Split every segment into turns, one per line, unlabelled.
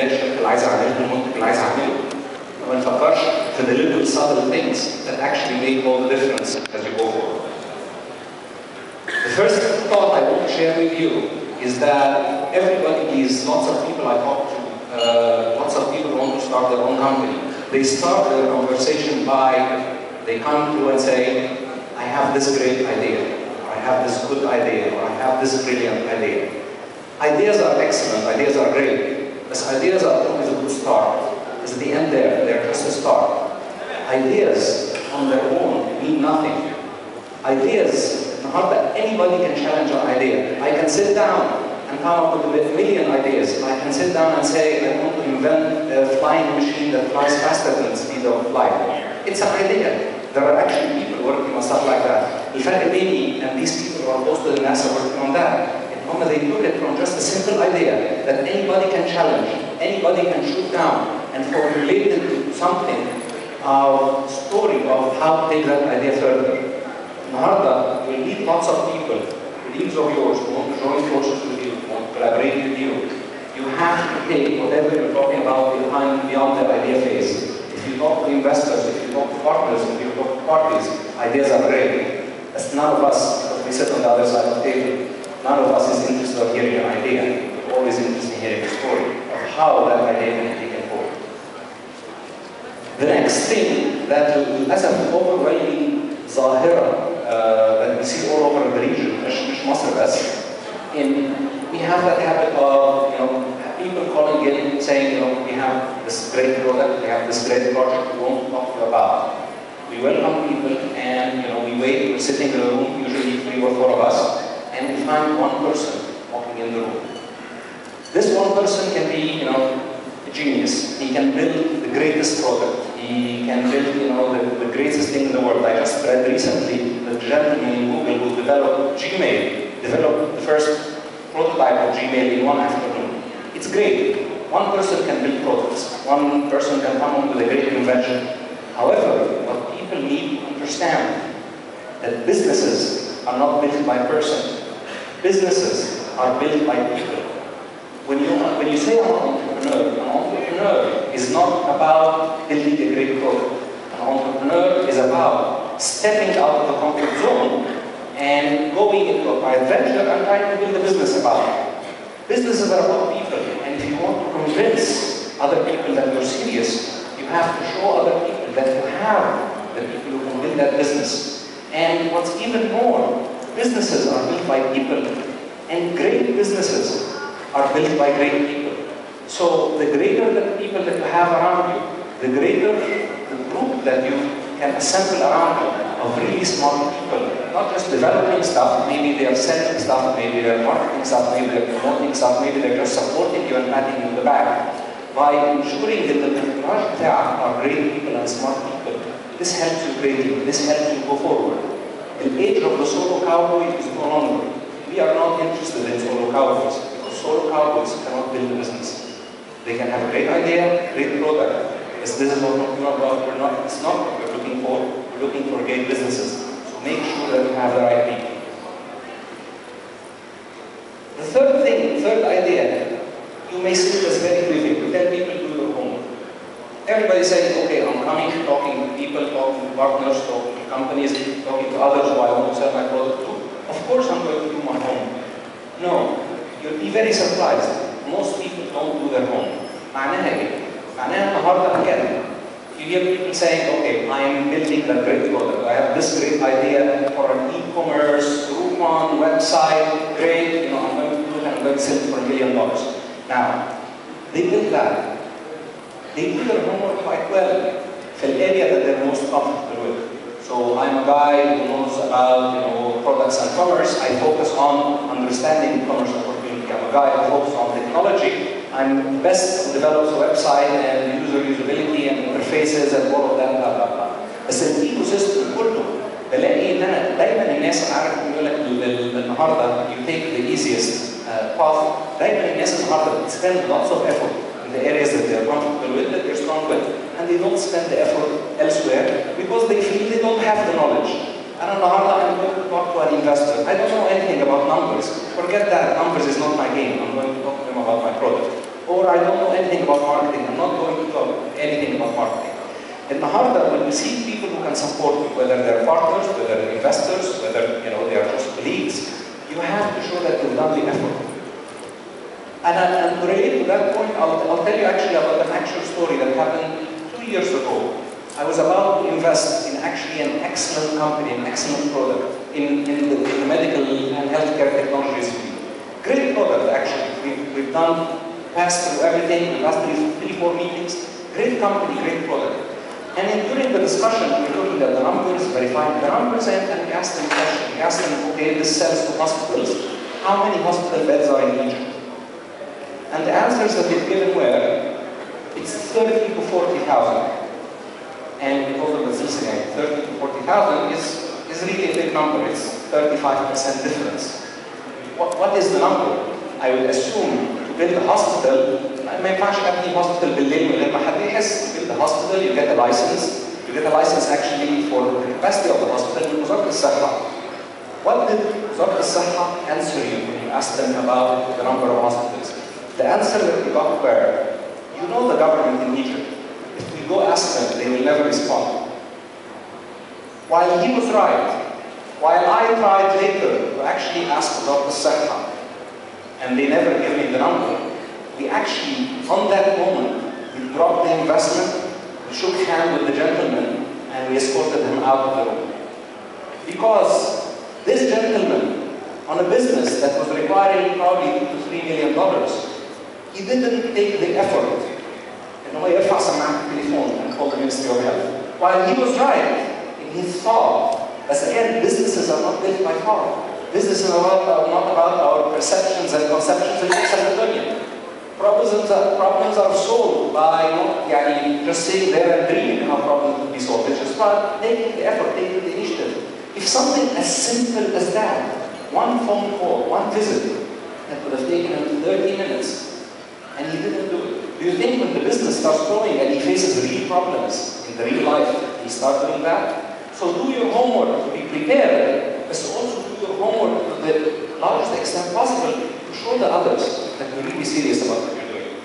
هي الشركه اللي عايزه اعمله المنتج اللي عايزه اعمله ما نفكرش في the little subtle things that actually make all the difference as you go forward. The first thought I want to share with you is that everybody is lots of people I talk to, uh, lots of people want to start their own company. They start their conversation by they come through and say, I have this great idea, or I have this good idea, or I have this brilliant idea. Ideas are excellent, ideas are great, but ideas are always a good start. It's the end there, they're just a start. Ideas on their own mean nothing. Ideas, النهارده anybody can challenge an idea. I can sit down and come up with a million ideas. I can sit down and say, I want to invent a flying machine that flies faster than the speed of light. It's an idea. There are actually people working on stuff like that. الفرق بيني and these people who are posted in NASA working on that, They took it from just a simple idea that anybody can challenge, anybody can shoot down, and formulated to something, our story of how to take that idea further. Naharda will meet lots of people, colleagues of yours who want to join forces with you, want to collaborate with you. You have to take whatever you're talking about behind beyond that idea phase. If you talk to investors, if you talk to partners, if you talk to parties, ideas are great. That's none of us, we sit on the other side of the table none of us is interested in hearing an idea. We're always interested in hearing a story of how that idea can be taken forward. The next thing that للأسف overwhelming ظاهرة uh, that we see all over the region, مش مش مصر بس, in we have that habit of you know people calling in saying you know we have this great product, we have this great project we want to talk to you about. We welcome people and you know we wait, we're sitting in a room, usually be you know a genius. He can build the greatest product. He can build, you know, the, the greatest thing in the world. I just read recently the gentleman in Google who developed Gmail, developed the first prototype of Gmail in one afternoon. It's great. One person can build products. One person can come up with a great invention. However, what people need to understand that businesses are not built by person. Businesses are built by people. When you, when you say I'm an entrepreneur, an entrepreneur is not about building a great product. An entrepreneur is about stepping out of the comfort zone and going into a private venture and trying to build a business about it. Businesses are about people, and if you want to convince other people that you're serious, you have to show other people that you have the people who can build that business. And what's even more, businesses are built by people, and great businesses are built by great people. So the greater the people that you have around you, the greater the group that you can assemble around you of really smart people, not just developing stuff, maybe they are selling stuff, maybe they are marketing stuff, maybe they are promoting stuff, maybe they are just supporting you and patting you in the back. By ensuring that the people are great people and smart people, this helps you greatly, this helps you go forward. The age of the solo cowboy is no longer. We are not interested in solo cowboys solo cowboys cannot build a business. They can have a great idea, great product. Yes, this is what we're talking about. We're not, it's not what we're looking for. We're looking for great businesses. So make sure that you have the right people. The third thing, third idea, you may see this very quickly. You tell people to do your homework. Everybody says, okay, I'm coming, talking to people, talking to partners, talking to companies, talking to others who I want to sell my product to. Of course I'm going to do my homework. No, you'll be very surprised. Most people don't do their homework. معناها ايه؟ معناها النهارده again, you hear people saying, okay, I'm building a great product. I have this great idea for an e-commerce, Groupon, website, great, you know, I'm going to do it, I'm going to sell it for a million dollars. Now, they build that. They do their homework quite well في area that they're most comfortable with. So I'm a guy who knows about you know products and commerce. I focus on understanding commerce opportunity. I'm a guy who focuses on technology. I'm best who develops a website and user usability and interfaces and all of that blah blah blah. بس الايكو سيستم كله بلاقي ان انا دايما الناس عارف بيقول لك النهارده you take the easiest uh, path دايما الناس النهارده spend lots of effort in the areas that they're comfortable with, that they're strong with, and they don't spend the effort elsewhere because they feel they don't have the knowledge. I don't know how long I'm going to talk to an investor. I don't know anything about numbers. Forget that. Numbers is not my game. I'm going to talk to them about my product. Or I don't know anything about marketing. I'm not going to talk anything about marketing. In the harder, when you see people who can support you, whether they're partners, whether they're investors, whether you know they are just colleagues, you have to show that you've done the effort. And, and, and related to that point, I'll, I'll tell you actually about an actual story that happened two years ago. I was about to invest in actually an excellent company, an excellent product in, in, the, in the medical and healthcare technologies field. Great product actually. We've, we've done, passed through everything, we passed through three, four meetings. Great company, great product. And then during the discussion, we were looking at the numbers, verifying the numbers, and, and we asked them a question. We asked them, okay, this sells to hospitals. How many hospital beds are in Egypt? And the answers that they've given were, it's 30 to 40,000 And we told them this again, 30 to 40,000 is, is really a big number. It's 35% difference. What, what is the number? I would assume to build a hospital, ما ينفعش ابني hospital بالليل من غير ما حد يحس. To build a hospital, you get a license. You get a license actually for the capacity of the hospital من وزارة الصحة. What did وزارة الصحة answer you when you asked them about the number of hospitals? The answer that we got were, you know the government in Egypt. we go ask them, they will never respond. While he was right, while I tried later to actually ask the Sahha, and they never gave me the number, we actually, on that moment, we dropped the investment, we shook hands with the gentleman, and we escorted him out of the room. Because this gentleman, on a business that was requiring probably two to three million dollars, he didn't take the effort an OAFASA man på telefon and called the Ministry of Health. While he was driving, and he thought, as again, businesses are not built by harm. Businesses are not, are not about our perceptions and conceptions of Central Problems are, problems are solved by not yani, just sitting there and dreaming how problems could be solved. It's just by taking the effort, taking the initiative. If something as simple as that, one phone call, one visit, that would have taken him 30 minutes, and he didn't do it you think when the business starts growing and he faces real problems in the real life, he starts doing that? So do your homework, be prepared, but also do your homework to the largest extent possible to show the others that you're really serious about what you're doing.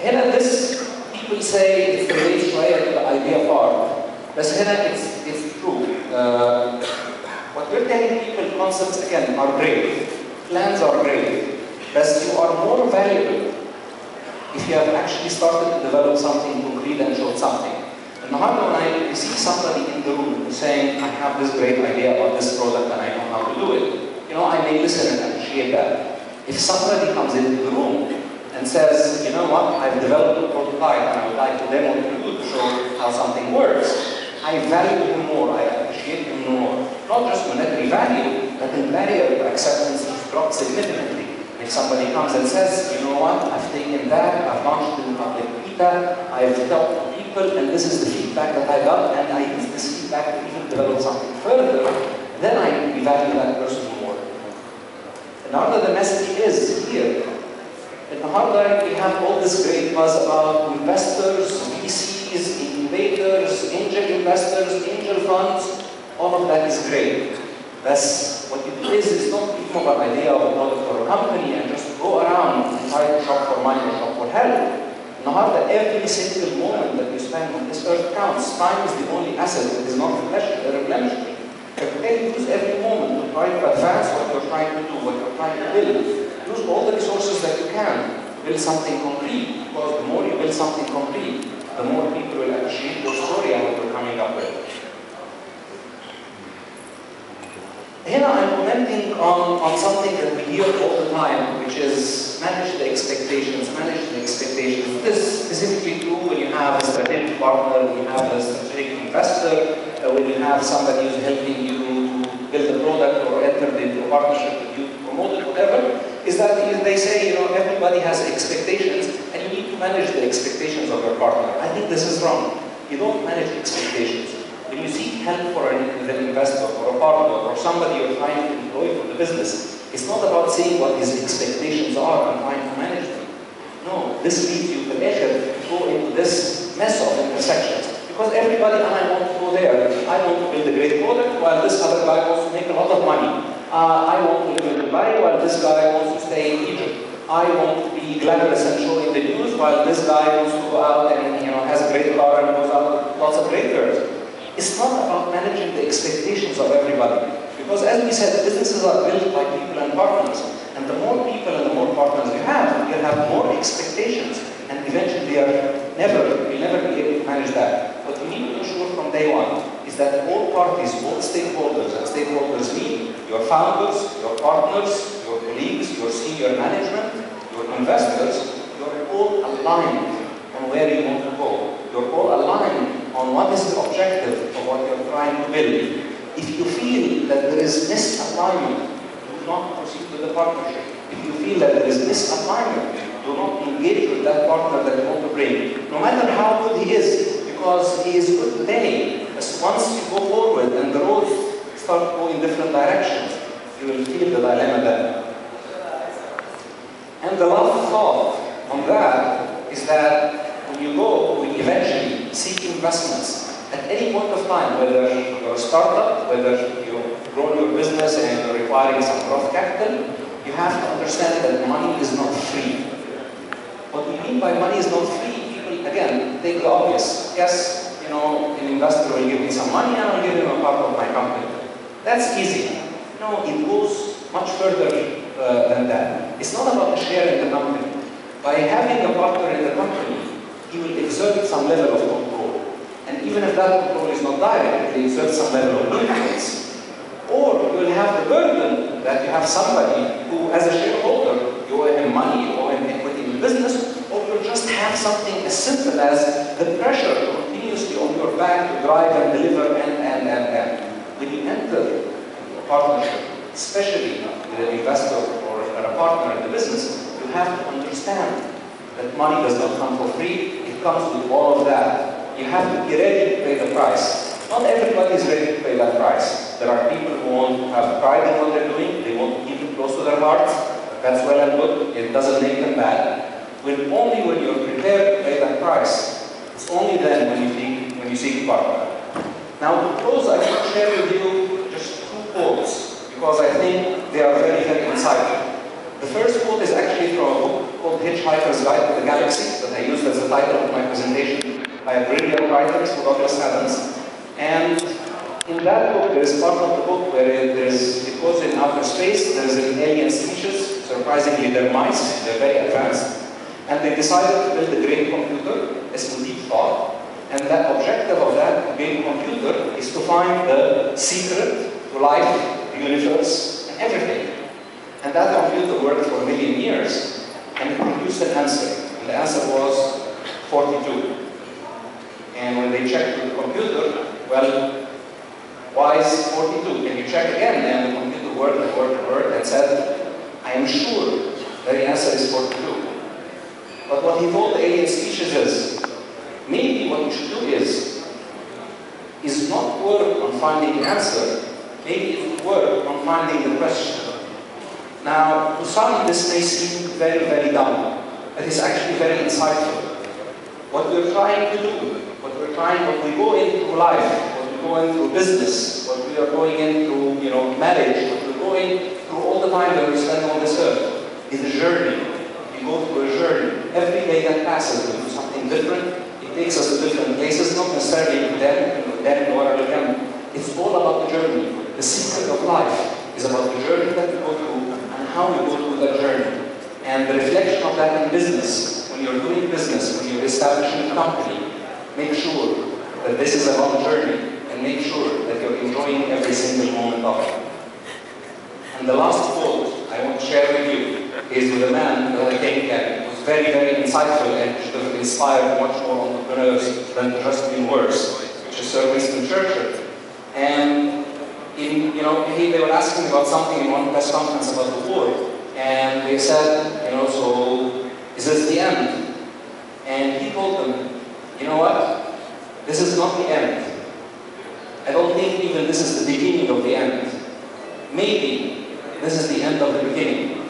Hannah, this, people say it's the way trial to the idea part. But Hannah, it's, it's true. Uh, what we're telling people, concepts again, are great. Plans are great. Thus, you are more valuable if you have actually started to develop something concrete and showed something. And how when I see somebody in the room saying, I have this great idea about this product and I know how to do it, you know, I may listen and appreciate that. If somebody comes into the room and says, you know what, I've developed a prototype and I would like to demo it to show how something works, I value you more, I appreciate you more. Not just monetary value, but the barrier to acceptance has dropped significantly if somebody comes and says, you know what, I've taken that, I've launched in public beta, I've helped people, and this is the feedback that I got, and I use this feedback to even develop something further, then I evaluate that person more. Another the message is here. In Harvard, we have all this great buzz about investors, VCs, innovators, angel investors, angel funds. All of that is great. That's what it is. It's not even an idea of what or a company and just go around and try to shop for money or shop for help. النهارده every single moment that you spend on this earth counts. Time is the only asset that is not replenished. فبالتالي use every moment to try to advance what you're trying to do, what you're trying to build. Use all the resources that you can. Build something concrete. Because the more you build something concrete, the more people Here I'm commenting on, on something that we hear all the time, which is manage the expectations, manage the expectations. This is specifically true when you have a strategic partner, when you have a strategic investor, uh, when you have somebody who's helping you to build a product or enter into a partnership with you promote it, whatever, is that they say, you know, everybody has expectations and you need to manage the expectations of your partner. I think this is wrong. You don't manage expectations. When you seek help for an, an investor or a partner or somebody you're trying to employ for the business, it's not about seeing what his expectations are and trying to manage them. No, this leads you to go into this mess of intersections. Because everybody, and I want to go there. I want to build a great product while this other guy wants to make a lot of money. Uh, I want to live in Dubai while this guy wants to stay in Egypt. I want to be glamorous and show in the news while this guy wants to go out and you know has a great car and goes out lots of great girls. It's not about managing the expectations of everybody. Because as we said, businesses are built by people and partners. And the more people and the more partners you have, you have more expectations. And eventually are never, you'll never be able to manage that. What you need to ensure from day one is that all parties, all stakeholders, and stakeholders mean your founders, your partners, your colleagues, your senior management, your investors, you're all aligned on where you want to go. You're all aligned on what is the objective of what you're trying to build. If you feel that there is misalignment, do not proceed with the partnership. If you feel that there is misalignment, do not engage with that partner that you want to bring. No matter how good he is, because he is good today, as once you go forward and the roads start going in different directions, you will feel the dilemma then. And the last thought on that is that when you go, we eventually seek investments at any point of time, whether you're a startup, whether you grow your business and you're requiring some growth capital, you have to understand that money is not free. What we mean by money is not free, people, again, take the obvious. Yes, you know, an investor will give me some money and I'll give him a part of my company. That's easy. No, it goes much further uh, than that. It's not about a share in the company. By having a partner in the company, he will exert some level of control. And even if that control is not direct, he exerts some level of influence. Or you will have the burden that you have somebody who, as a shareholder, you owe him money, you owe him equity in the business, or you'll just have something as simple as the pressure continuously on your back to drive and deliver and, and, and, and. When you enter a partnership, especially with an investor or a partner in the business, you have to understand that money does not come for free, comes with all of that. You have to be ready to pay the price. Not everybody is ready to pay that price. There are people who want to have pride in what they're doing, they want to keep it close to their hearts. That's well and good, it doesn't make them bad. When only when you're prepared to pay that price, it's only then when you think, when you seek partner. Now to close, I want to share with you just two quotes, because I think they are very, very insightful. The first quote is actually from a book called Hitchhiker's Guide to the Galaxy that I used as the title of my presentation by a brilliant writer, Douglas Adams. And in that book, there is part of the book where it, there's, it goes in outer space, there's an alien species, surprisingly they're mice, they're very advanced, and they decided to build a great computer, it's deep thought, and the objective of that great computer is to find the secret to life, the universe, and everything. And that computer worked for a million years, and it produced an answer. And the answer was 42. And when they checked with the computer, well, why is 42? Can you check again? And the computer worked and worked and worked and said, I am sure that the answer is 42. But what he told the alien species is, maybe what you should do is, is not work on finding the answer, maybe it would work on finding the question. Now, to some, this may seem very, very dumb. It is actually very insightful. What we're trying to do, what we're trying, what we go into life, what we go into business, what we are going into, you know, marriage, what we're going through all the time that we spend on this earth, is a journey. We go through a journey. Every day that passes, we do something different. It takes us to different places, not necessarily with them, with them, nor with them. It's all about the journey. The secret of life is about the journey that we go through and how we go through that journey. Reflection of that in business, when you're doing business, when you're establishing a company, make sure that this is a long journey and make sure that you're enjoying every single moment of it. And the last quote I want to share with you is with a man that I think uh, was very, very insightful and should have inspired much more entrepreneurs than just in words, which is Sir Winston Churchill. And in, you know, he, they were asking about something in one press conference about the war, and they said, you know, so is this the end? And he told them, you know what? This is not the end. I don't think even this is the beginning of the end. Maybe this is the end of the beginning.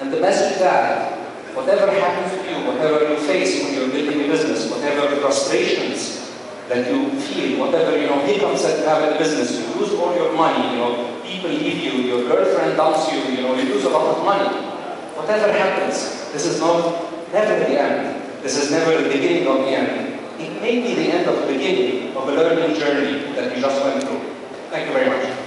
And the message that whatever happens to you, whatever you face when you're building a business, whatever frustrations that you feel, whatever you know hiccups that you have in the business, you lose all your money, you know, people leave you, your girlfriend dumps you, you know, you lose a lot of money. whatever happens, this is not never the end. This is never the beginning of the end. It may be the end of the beginning of a learning journey that you just went through. Thank you very much.